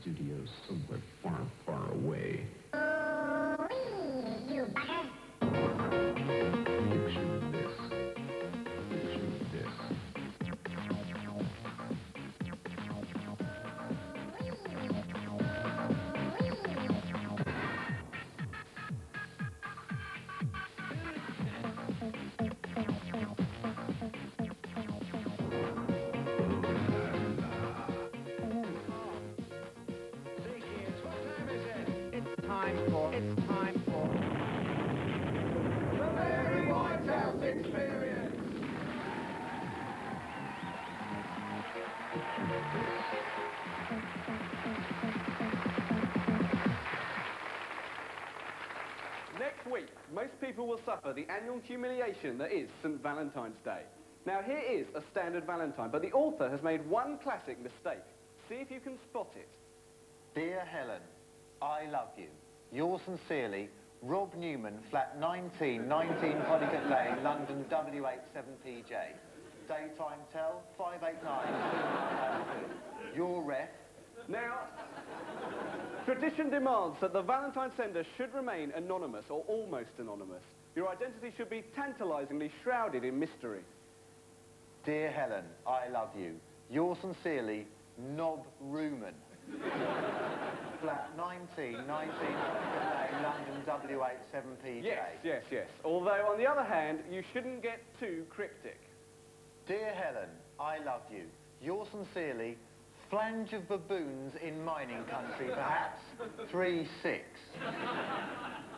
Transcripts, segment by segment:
studios somewhere far, far away. Oh, you bugger. People will suffer the annual humiliation that is St. Valentine's Day. Now, here is a standard Valentine, but the author has made one classic mistake. See if you can spot it. Dear Helen, I love you. Yours sincerely, Rob Newman, flat 19, 19 Polygot Lane, London W87PJ. Daytime tell, 589. Your ref, Now, tradition demands that the Valentine sender should remain anonymous or almost anonymous. Your identity should be tantalizingly shrouded in mystery. Dear Helen, I love you. Yours sincerely, Nob Ruman. flat 19, 19 Polygot London W87PJ. Yes, yes, yes. Although, on the other hand, you shouldn't get too cryptic. Dear Helen, I love you. Yours sincerely, Flange of Baboons in Mining Country, perhaps, 3-6.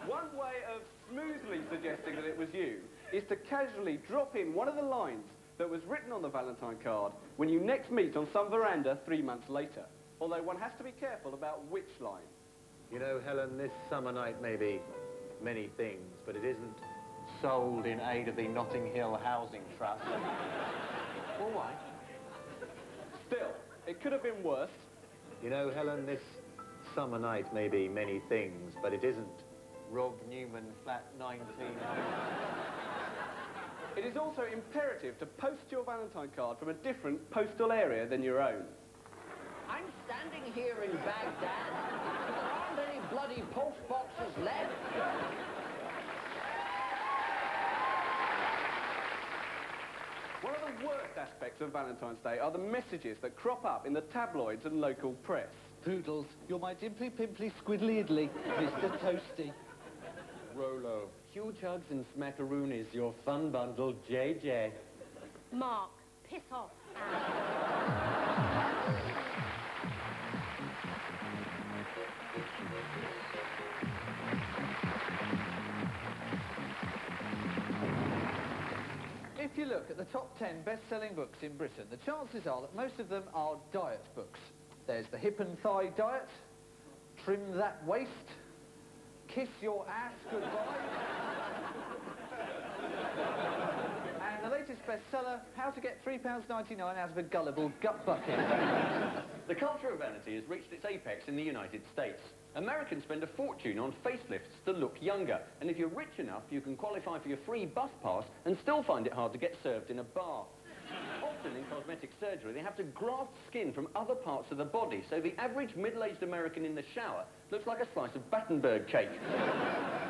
One way of smoothly suggesting that it was you is to casually drop in one of the lines that was written on the Valentine card when you next meet on some veranda three months later. Although one has to be careful about which line. You know, Helen, this summer night may be many things, but it isn't sold in aid of the Notting Hill Housing Trust. All right. Still, it could have been worse. You know, Helen, this summer night may be many things, but it isn't Rob Newman, flat 19. It is also imperative to post your Valentine card from a different postal area than your own. I'm standing here in Baghdad. There aren't any bloody post boxes left. One of the worst aspects of Valentine's Day are the messages that crop up in the tabloids and local press. Poodles, you're my dimply pimply squiddly idly, Mr. Toasty. Rolo. Huge hugs and smackaroonies, your fun bundle, JJ. Mark, piss off. If you look at the top 10 best-selling books in Britain, the chances are that most of them are diet books. There's The Hip and Thigh Diet, Trim That Waist, Kiss Your Ass Goodbye, and the latest bestseller, How to Get £3.99 Out of a Gullible Gut Bucket. The culture of vanity has reached its apex in the United States. Americans spend a fortune on facelifts to look younger, and if you're rich enough, you can qualify for your free bus pass and still find it hard to get served in a bar. Often in cosmetic surgery, they have to graft skin from other parts of the body, so the average middle-aged American in the shower looks like a slice of Battenberg cake.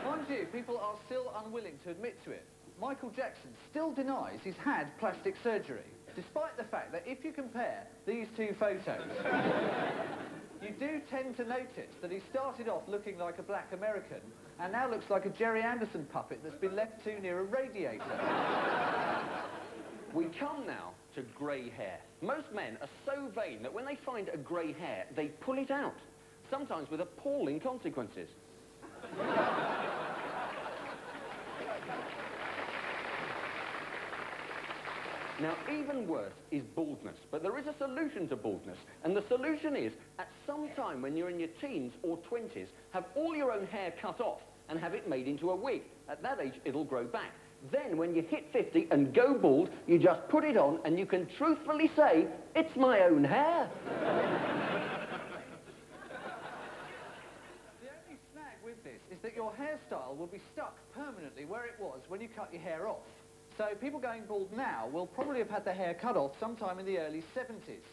Mind you, people are still unwilling to admit to it. Michael Jackson still denies he's had plastic surgery, despite the fact that if you compare these two photos, you do tend to notice that he started off looking like a black American and now looks like a Gerry Anderson puppet that's been left too near a radiator. We come now to grey hair. Most men are so vain that when they find a grey hair, they pull it out, sometimes with appalling consequences. Now, even worse is baldness, but there is a solution to baldness, and the solution is, at some time when you're in your teens or 20s, have all your own hair cut off and have it made into a wig. At that age, it'll grow back. Then, when you hit 50 and go bald, you just put it on and you can truthfully say, it's my own hair. The only snag with this is that your hairstyle will be stuck permanently where it was when you cut your hair off. So people going bald now will probably have had their hair cut off sometime in the early 70s.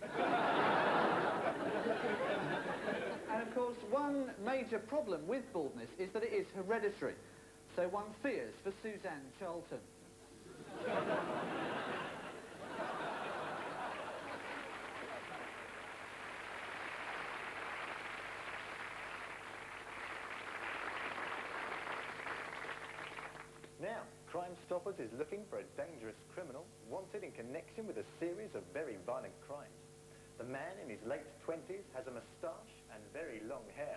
and of course, one major problem with baldness is that it is hereditary. So one fears for Suzanne Charlton. Stoppers is looking for a dangerous criminal wanted in connection with a series of very violent crimes. The man in his late 20s has a moustache and very long hair.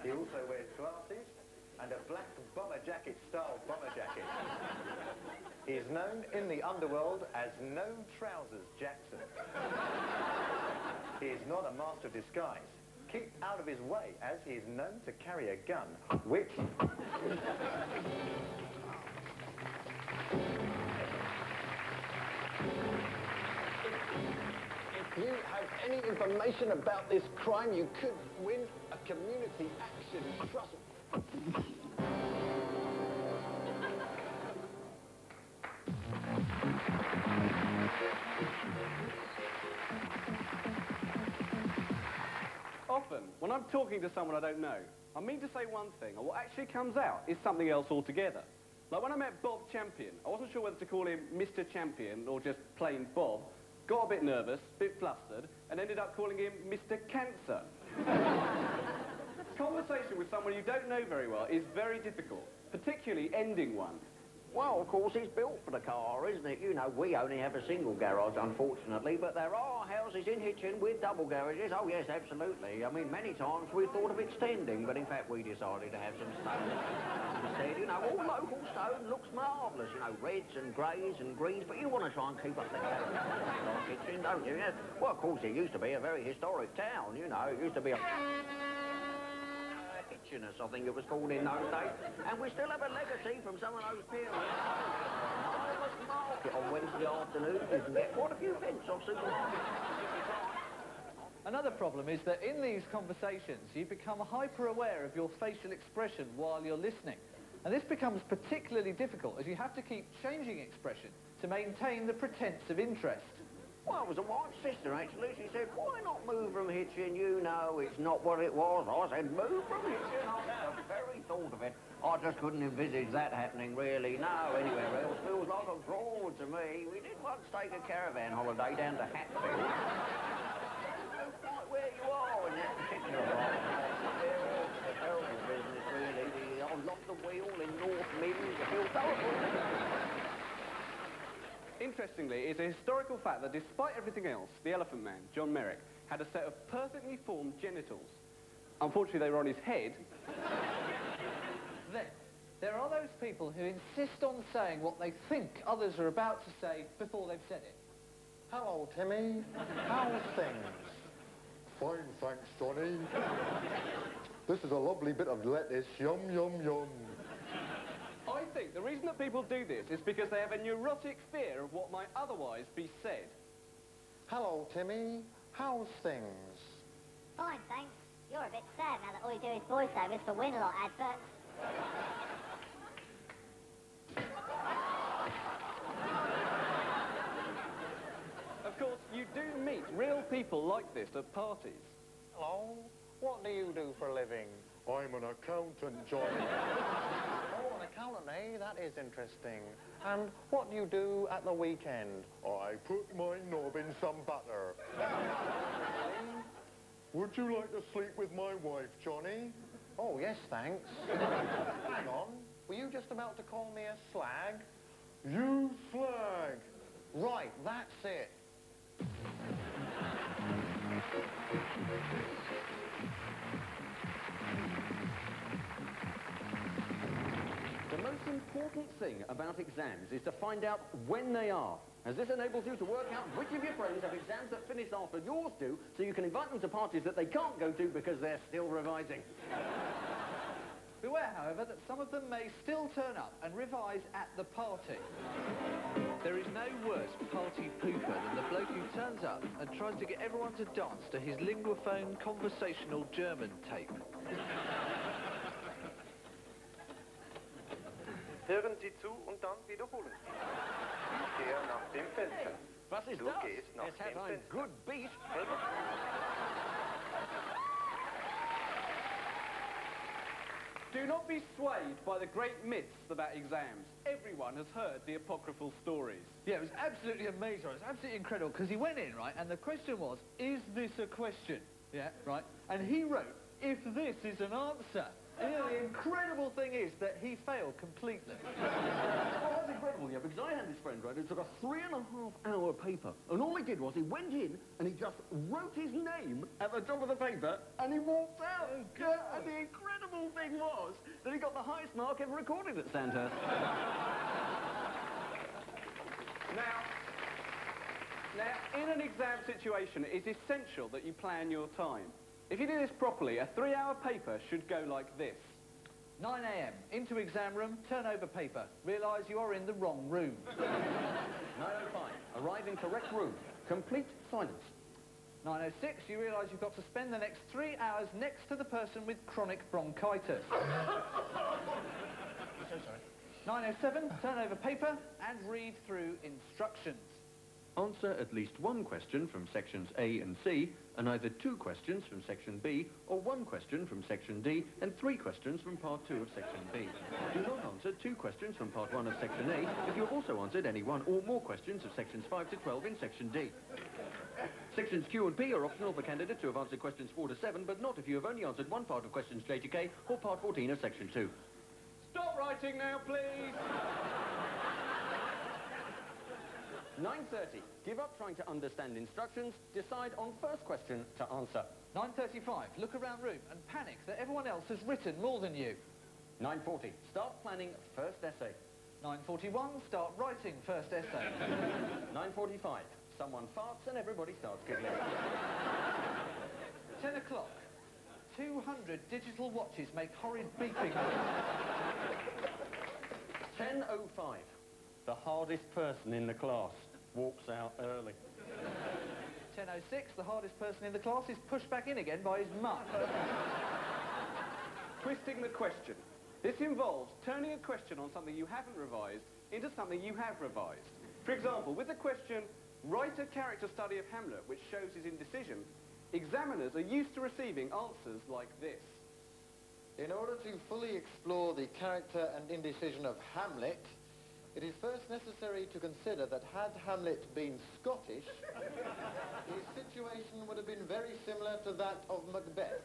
He also wears glasses and a black bomber jacket style bomber jacket. He is known in the underworld as No Trousers Jackson. He is not a master of disguise. Keep out of his way as he is known to carry a gun, which you have any information about this crime, you could win a community action trust. Often, when I'm talking to someone I don't know, I mean to say one thing, and what actually comes out is something else altogether. Like when I met Bob Champion, I wasn't sure whether to call him Mr. Champion or just plain Bob. Got a bit nervous, a bit flustered, and ended up calling him Mr. Cancer. Conversation with someone you don't know very well is very difficult, particularly ending one. Well, of course, it's built for the car, isn't it? You know, we only have a single garage, unfortunately, but there are houses in Hitchin with double garages. Oh, yes, absolutely. I mean, many times we thought of extending, but in fact we decided to have some stone instead. You know, all local stone looks marvellous, you know, reds and greys and greens, but you want to try and keep up the Hitchin, don't you? Yes. Well, of course, it used to be a very historic town, you know. It used to be a... Hitchinus, I think it was called in those days. And we still have a legacy from some of those periods. Marvellous market on Wednesday afternoons. You can get quite a few pence off supermarkets. Another problem is that in these conversations, you become hyper aware of your facial expression while you're listening. And this becomes particularly difficult as you have to keep changing expression to maintain the pretense of interest. Well, it was a wife's sister, actually. She said, why not move from Hitchin? You know, it's not what it was. I said, move from Hitchin? I the very thought of it. I just couldn't envisage that happening, really. No, anywhere else feels like a draw to me. We did once take a caravan holiday down to Hatfield. Quite where you are in that particular part. It's a terrible business, really. I uh, lost the wheel in North Midlands. I feel terrible. Interestingly, it's a historical fact that despite everything else, the Elephant Man, John Merrick, had a set of perfectly formed genitals. Unfortunately, they were on his head. Then, there are those people who insist on saying what they think others are about to say before they've said it. Hello, Timmy. How's things? Fine, thanks, Johnny. this is a lovely bit of lettuce. Yum, yum, yum. I think the reason that people do this is because they have a neurotic fear of what might otherwise be said. Hello, Timmy. How's things? Fine, thanks. You're a bit sad now that all you do is voiceovers for Winalot adverts. Of course, you do meet real people like this at parties. Hello. What do you do for a living? I'm an accountant, Johnny. accountant, eh? That is interesting. And what do you do at the weekend? I put my knob in some butter. Would you like to sleep with my wife, Johnny? Oh, yes, thanks. Hang on. Were you just about to call me a slag? You slag! Right, that's it. Important thing about exams is to find out when they are, as this enables you to work out which of your friends have exams that finish after yours do, so you can invite them to parties that they can't go to because they're still revising. Beware, however, that some of them may still turn up and revise at the party. There is no worse party pooper than the bloke who turns up and tries to get everyone to dance to his linguaphone conversational German tape. Hören Sie zu und dann wiederholen Sie. Ich gehe nach dem Fenster. Was ist Du das? gehst nach Es hat dem ein Fenster. good beat. Do not be swayed by the great myths about exams. Everyone has heard the apocryphal stories. Yeah, it was absolutely amazing. It was absolutely incredible because he went in, right, and the question was, is this a question? Yeah, right? And he wrote, if this is an answer. You know, the incredible thing is that he failed completely. Well, that's incredible, yeah, because I had this friend, right, who took a three and a half hour paper, and all he did was he went in and he just wrote his name at the top of the paper, and he walked out. Oh, yeah, and the incredible thing was that he got the highest mark ever recorded at Sandhurst. Now, now, in an exam situation, it's essential that you plan your time. If you do this properly, a three-hour paper should go like this. 9 a.m. Into exam room, turn over paper. Realise you are in the wrong room. 9.05, arrive in correct room. Complete silence. 9.06, you realise you've got to spend the next three hours next to the person with chronic bronchitis. so sorry. 9.07, turn over paper and read through instructions. Answer at least one question from sections A and C, and either two questions from section B, or one question from section D, and three questions from part two of section B. Do not answer two questions from part one of section A if you have also answered any one or more questions of sections 5 to 12 in section D. Sections Q and P are optional for candidates who have answered questions 4 to 7, but not if you have only answered one part of questions J to K or part 14 of section 2. Stop writing now, please! 9.30, give up trying to understand instructions, decide on first question to answer. 9.35, look around room and panic that everyone else has written more than you. 9.40, start planning first essay. 9.41, start writing first essay. 9.45, someone farts and everybody starts giggling. 10 o'clock, 200 digital watches make horrid beeping noises. 10.05, the hardest person in the class walks out early. 10.06, the hardest person in the class is pushed back in again by his mum. Twisting the question. This involves turning a question on something you haven't revised into something you have revised. For example, with the question, write a character study of Hamlet which shows his indecision, examiners are used to receiving answers like this. In order to fully explore the character and indecision of Hamlet, it is first necessary to consider that had Hamlet been Scottish, his situation would have been very similar to that of Macbeth.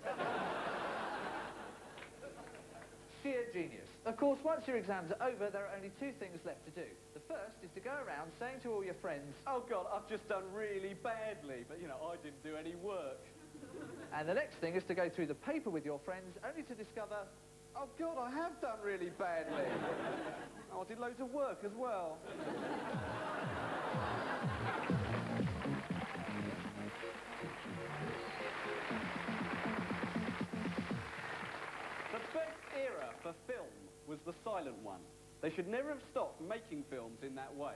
Sheer genius. Of course, once your exams are over, there are only two things left to do. The first is to go around saying to all your friends, Oh God, I've just done really badly, but you know, I didn't do any work. and the next thing is to go through the paper with your friends, only to discover, Oh God, I have done really badly. oh, I did loads of work as well. The best era for film was the silent one. They should never have stopped making films in that way.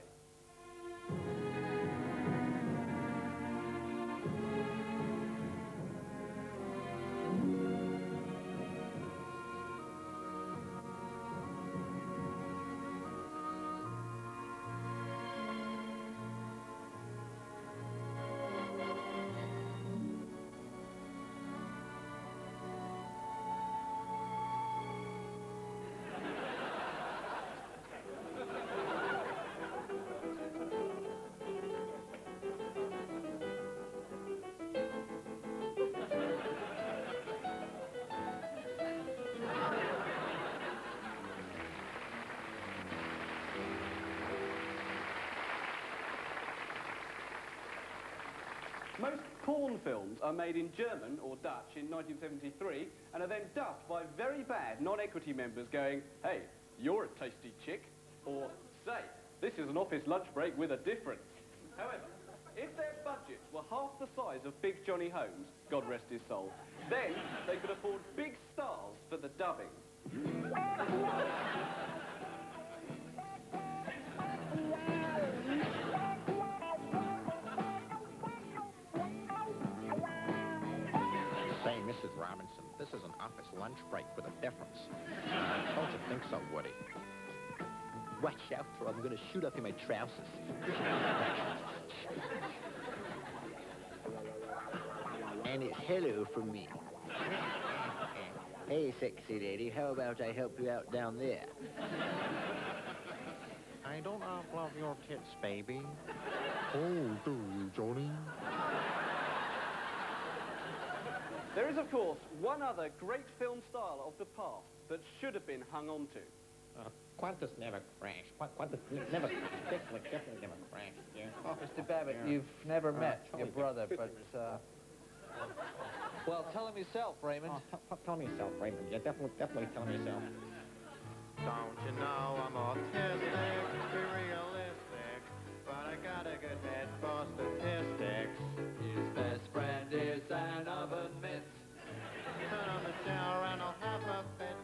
Porn films are made in German or Dutch in 1973 and are then dubbed by very bad non-equity members going, hey, you're a tasty chick, or say, this is an office lunch break with a difference. However, if their budgets were half the size of Big Johnny Holmes, God rest his soul, then they could afford big stars for the dubbing. This is an office lunch break with a difference. Uh, don't you think so, Woody? Watch out, or I'm going to shoot up in my trousers. and it's hello from me. Hey, sexy lady, how about I help you out down there? I don't half love your tits, baby. Oh, do you, Johnny? There is, of course, one other great film style of the past that should have been hung on to. Uh, Qantas never crashed. Qu- Qantas never crashed. Definitely, definitely never crashed. Yeah. Mr. Babbitt, Yeah. you've never Uh, met tell your brother, but, uh... Well, tell him yourself, Raymond. Oh, tell me yourself, Raymond. Yeah, definitely, definitely tell him yourself. Don't you know I'm autistic, be realistic, but I got a good head for statistics. His best friend is an oven mitt. Turn on the shower and I'll have a fit.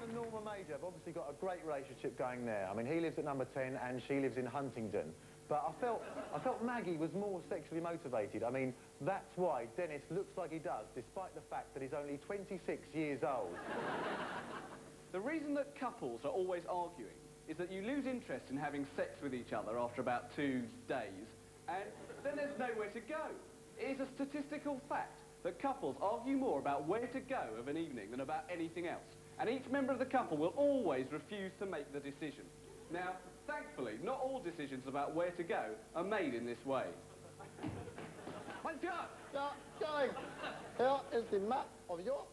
And Norma Major have obviously got a great relationship going there. I mean, he lives at number 10 and she lives in Huntingdon. But I felt, I felt Maggie was more sexually motivated. I mean, that's why Dennis looks like he does, despite the fact that he's only 26 years old. The reason that couples are always arguing is that you lose interest in having sex with each other after about two days, and then there's nowhere to go. It is a statistical fact that couples argue more about where to go of an evening than about anything else, and each member of the couple will always refuse to make the decision. Now, thankfully, not all decisions about where to go are made in this way. God! Yeah, going. Here is the map of Europe.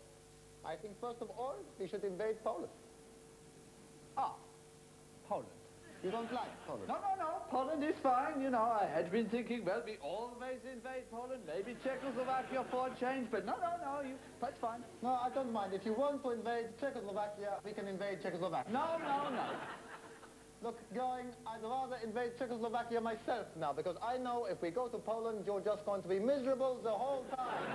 I think first of all we should invade Poland. Ah, Poland. You don't like Poland? No, no, no. Poland is fine. You know, I had been thinking, well, we always invade Poland. Maybe Czechoslovakia for a change, but no, no, no. You, that's fine. No, I don't mind. If you want to invade Czechoslovakia, we can invade Czechoslovakia. No, no, no. Look, going, I'd rather invade Czechoslovakia myself now, because I know if we go to Poland, you're just going to be miserable the whole time.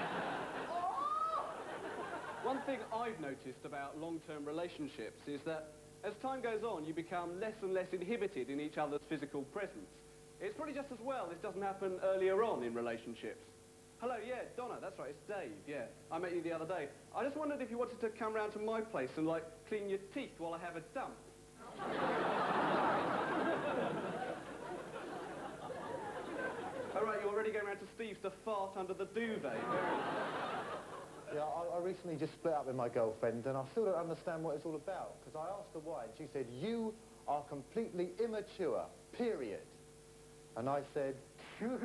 One thing I've noticed about long-term relationships is that as time goes on, you become less and less inhibited in each other's physical presence. It's probably just as well this doesn't happen earlier on in relationships. Hello, yeah, Donna, that's right, it's Dave, yeah. I met you the other day. I just wondered if you wanted to come round to my place and, like, clean your teeth while I have a dump. All right, you're already going round to Steve's to fart under the duvet. Yeah, I, I recently just split up with my girlfriend and I still don't understand what it's all about. Because I asked her why and she said, you are completely immature, period. And I said, period.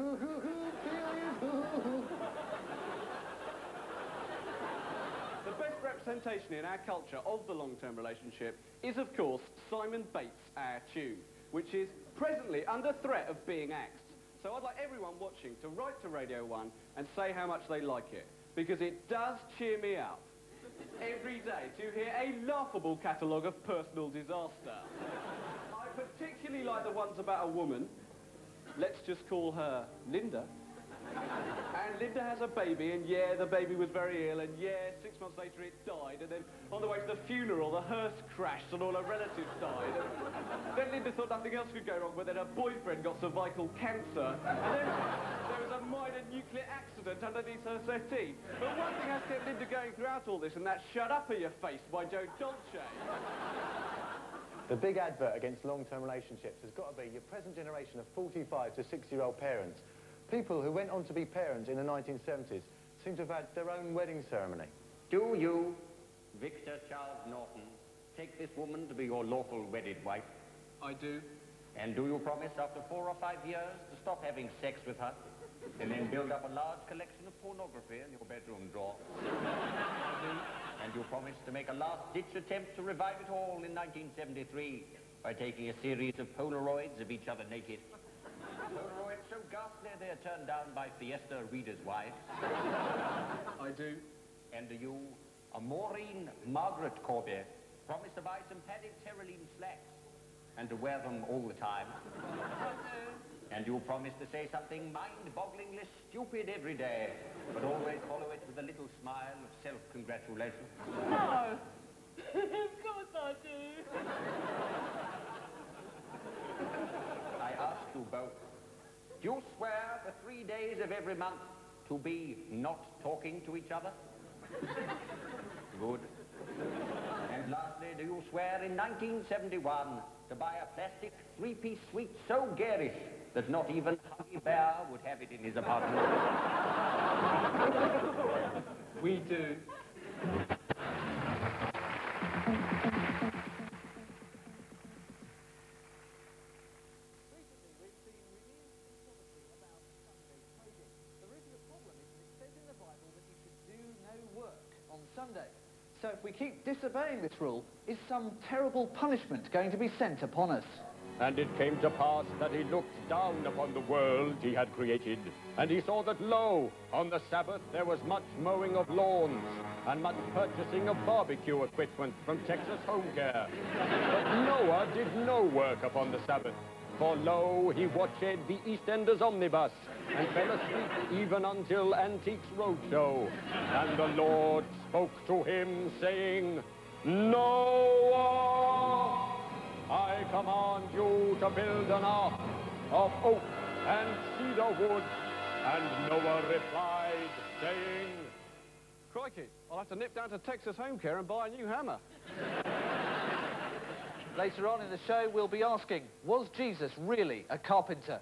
The best representation in our culture of the long-term relationship is, of course, Simon Bates' Our Tune, which is presently under threat of being axed. So I'd like everyone watching to write to Radio 1 and say how much they like it, because it does cheer me up every day to hear a laughable catalogue of personal disaster. I particularly like the ones about a woman. Let's just call her Linda. And Linda has a baby, and yeah, the baby was very ill, and yeah, six months later it died, and then on the way to the funeral, the hearse crashed and all her relatives died. And then Linda thought nothing else could go wrong, but then her boyfriend got cervical cancer, and then there was a minor nuclear accident underneath her settee. But one thing has kept Linda going throughout all this, and that's Shut Up in Your Face by Joe Dolce. The big advert against long-term relationships has got to be your present generation of 45 to 60-year-old parents. People who went on to be parents in the 1970s seem to have had their own wedding ceremony. Do you, Victor Charles Norton, take this woman to be your lawful wedded wife? I do. And do you promise after four or five years to stop having sex with her? And then build up a large collection of pornography in your bedroom drawer? And you promise to make a last-ditch attempt to revive it all in 1973 by taking a series of Polaroids of each other naked. Oh, Polaroids so ghastly they're turned down by Fiesta readers' wives. I do. And you, a Maureen Margaret Corby, promise to buy some padded Tyrolean slacks and to wear them all the time? And you promise to say something mind-bogglingly stupid every day, but always follow it with a little smile of self-congratulation? No. of course I do. I ask you both, you swear for three days of every month to be not talking to each other? Good. And lastly, do you swear in 1971 to buy a plastic three-piece suite so garish that not even Huggy Bear would have it in his apartment? we do. Sunday. So if we keep disobeying this rule, is some terrible punishment going to be sent upon us? And it came to pass that he looked down upon the world he had created, and he saw that, lo, on the Sabbath there was much mowing of lawns, and much purchasing of barbecue equipment from Texas Home Care. But Noah did no work upon the Sabbath, for lo, he watched the EastEnders omnibus, and fell asleep even until Antiques Roadshow. And the Lord spoke to him, saying, Noah! I command you to build an ark of oak and cedar wood. And Noah replied, saying, Crikey, I'll have to nip down to Texas Home Care and buy a new hammer. Later on in the show, we'll be asking, was Jesus really a carpenter?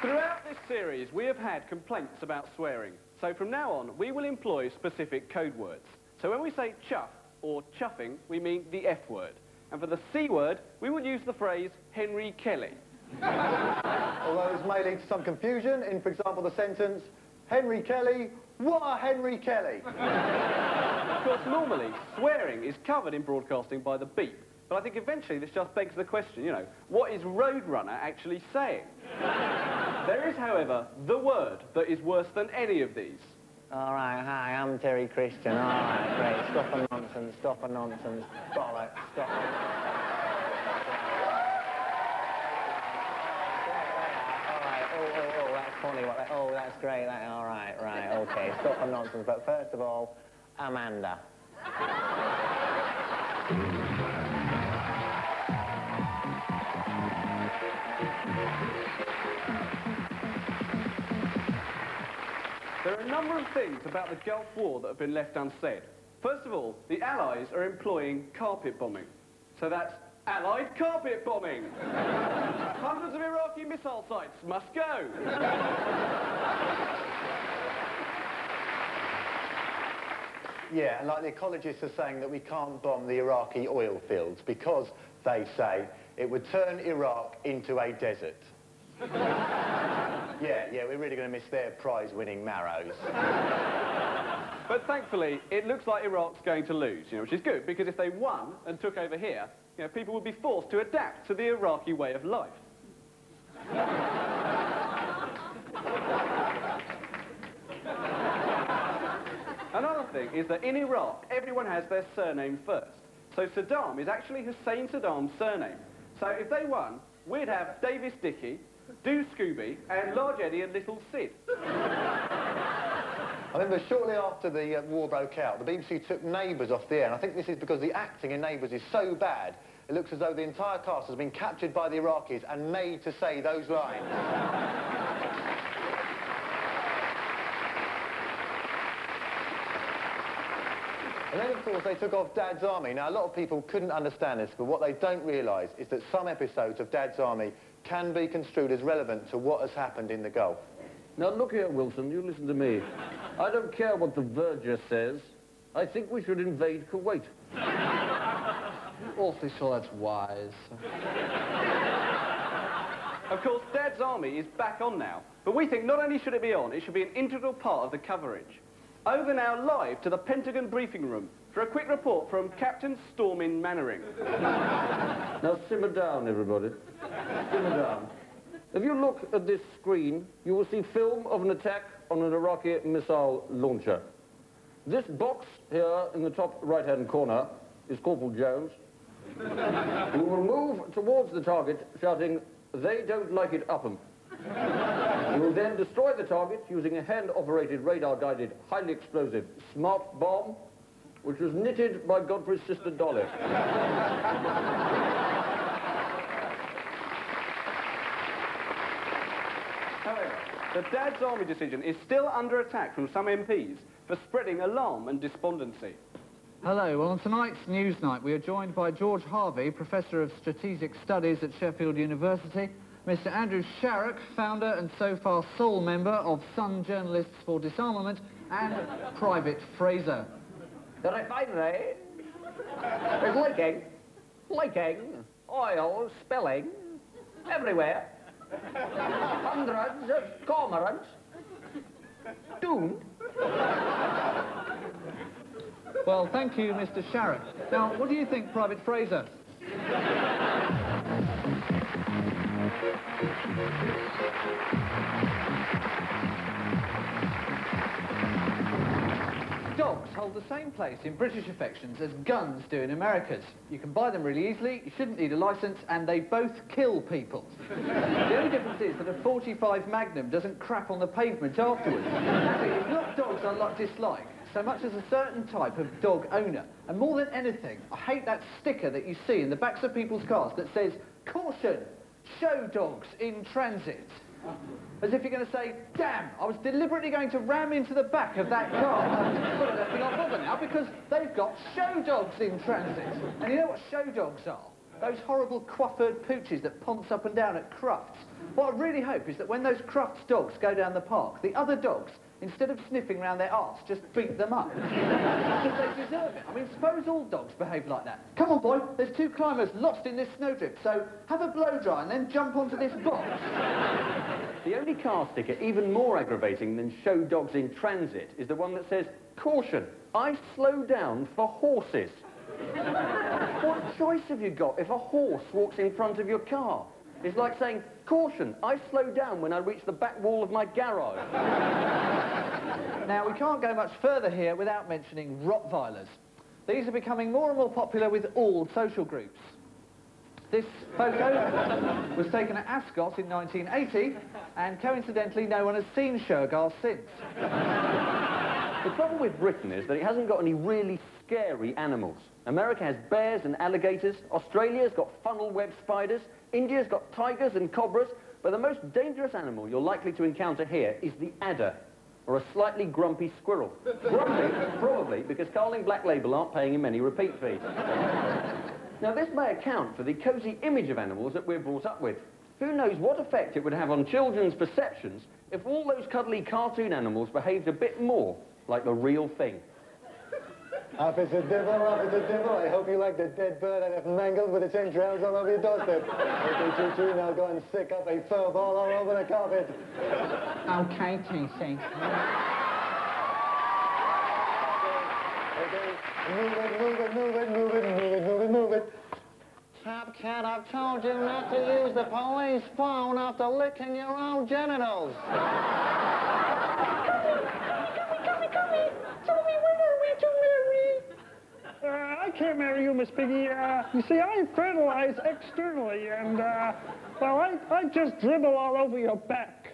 Throughout this series, we have had complaints about swearing. So from now on, we will employ specific code words. So when we say chuff or chuffing, we mean the F word. And for the C word, we will use the phrase Henry Kelly. Although this may lead to some confusion in, for example, the sentence, Henry Kelly, what a Henry Kelly? course, normally, swearing is covered in broadcasting by the beep. But I think eventually this just begs the question, you know, what is Roadrunner actually saying? there is, however, the word that is worse than any of these. All right, hi, I'm Terry Christian. All right, great. Stop a nonsense, stop a nonsense. Bollocks, stop oh, oh, oh, that's funny. What, oh, that's great. That, all right, right, okay. Stop a nonsense. But first of all, Amanda. There are a number of things about the Gulf War that have been left unsaid. First of all, the Allies are employing carpet bombing. So that's Allied carpet bombing. Hundreds of Iraqi missile sites must go. Yeah, and like the ecologists are saying that we can't bomb the Iraqi oil fields because, they say, it would turn Iraq into a desert. yeah, yeah, we're really going to miss their prize-winning marrows. But thankfully, it looks like Iraq's going to lose, you know, which is good, because if they won and took over here, you know, people would be forced to adapt to the Iraqi way of life. Another thing is that in Iraq, everyone has their surname first. So Saddam is actually Hussein Saddam's surname. So if they won, we'd have Davies Dickie, Do Scooby, and Large Eddie and Little Sid. I remember shortly after the uh, war broke out, the BBC took Neighbours off the air, and I think this is because the acting in Neighbours is so bad, it looks as though the entire cast has been captured by the Iraqis and made to say those lines. And then, of course, they took off Dad's Army. Now, a lot of people couldn't understand this, but what they don't realise is that some episodes of Dad's Army can be construed as relevant to what has happened in the Gulf. Now, look here, Wilson, you listen to me. I don't care what the verger says. I think we should invade Kuwait. You're Awfully sure that's wise. Of course, Dad's Army is back on now, but we think not only should it be on, it should be an integral part of the coverage. Over now live to the Pentagon briefing room for a quick report from Captain Stormin Mannering. Now, simmer down, everybody. Simmer down. If you look at this screen, you will see film of an attack on an Iraqi missile launcher. This box here in the top right-hand corner is Corporal Jones. who will move towards the target shouting, they don't like it up 'em. He will then destroy the target using a hand-operated, radar-guided, highly explosive smart bomb, which was knitted by Godfrey's sister Dolly. However, the Dad's Army decision is still under attack from some MPs for spreading alarm and despondency. Hello, well on tonight's Newsnight we are joined by George Harvey, Professor of Strategic Studies at Sheffield University, Mr Andrew Sharrock, founder and so far sole member of Sun Journalists for Disarmament, and Private Fraser. The refinery is leaking, leaking, oil spilling everywhere. Hundreds of cormorants doomed. Well, thank you, Mr Sharrock. Now, what do you think, Private Fraser? Dogs hold the same place in British affections as guns do in America's. You can buy them really easily, you shouldn't need a licence, and they both kill people. the only difference is that a 45 Magnum doesn't crap on the pavement afterwards. It's not dogs I like dislike, so much as a certain type of dog owner. And more than anything, I hate that sticker that you see in the backs of people's cars that says, caution, show dogs in transit. As if you're going to say, damn, I was deliberately going to ram into the back of that car. but I don't now because they've got show dogs in transit. And you know what show dogs are? Those horrible coiffured pooches that ponce up and down at Crufts. What I really hope is that when those Crufts dogs go down the park, the other dogs, instead of sniffing round their arse, just beat them up. because they deserve it. I mean, suppose all dogs behave like that. Come on, boy, there's two climbers lost in this snowdrift, so have a blow dry and then jump onto this box. The only car sticker even more aggravating than show dogs in transit is the one that says, caution, I slow down for horses. what choice have you got if a horse walks in front of your car? It's like saying, caution, I slow down when I reach the back wall of my garage. Now, we can't go much further here without mentioning Rottweilers. These are becoming more and more popular with all social groups. This photo was taken at Ascot in 1980, and coincidentally, no one has seen Shergar since. The trouble with Britain is that it hasn't got any really scary animals. America has bears and alligators, Australia's got funnel web spiders, India's got tigers and cobras, but the most dangerous animal you're likely to encounter here is the adder, or a slightly grumpy squirrel. grumpy, probably, because Carling Black Label aren't paying him any repeat fees. now, this may account for the cosy image of animals that we're brought up with. Who knows what effect it would have on children's perceptions if all those cuddly cartoon animals behaved a bit more like the real thing. Officer Dibble, Officer Dibble, I hope you like the dead bird I have mangled with its entrails all over your doorstep. Okay, choo choo, now go and sick up a fur ball all over the carpet. Okay, TC. Okay, move it, move it, move it, move it, move it, move it, move it. Top cat, I've told you not to use the police phone after licking your own genitals. Uh, I can't marry you, Miss Piggy. Uh, you see, I fertilize externally, and, uh, well, I, I just dribble all over your back.